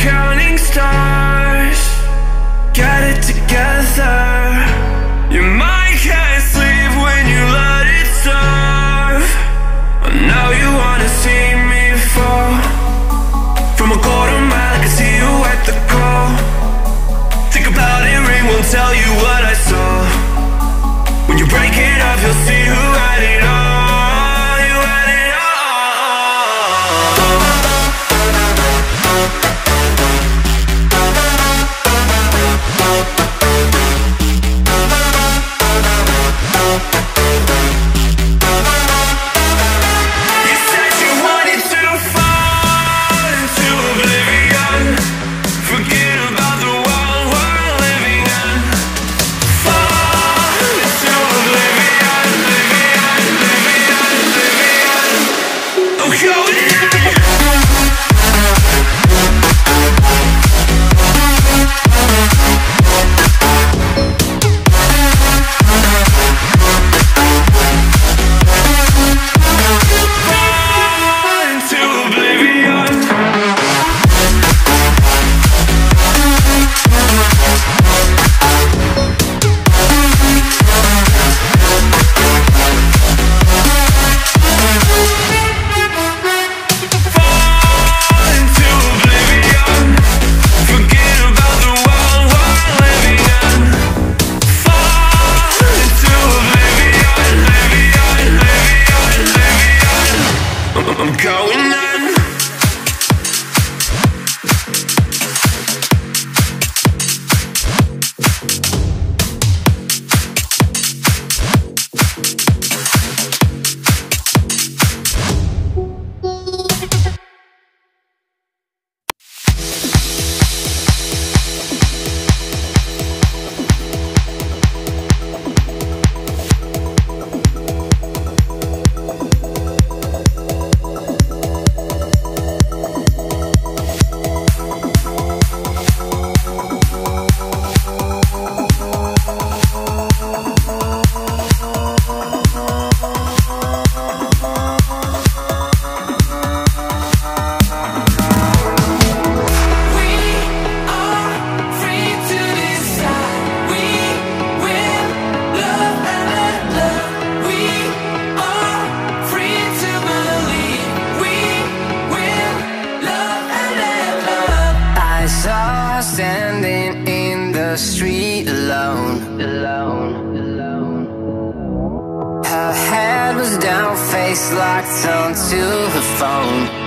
counting stars. Get it together. Your mind can't sleep when you let it serve. And now you wanna see me fall. From a quarter mile I can see you at the call Think about it, ring won't tell you what I the street alone. Alone, alone. Her head was down, face locked onto her phone.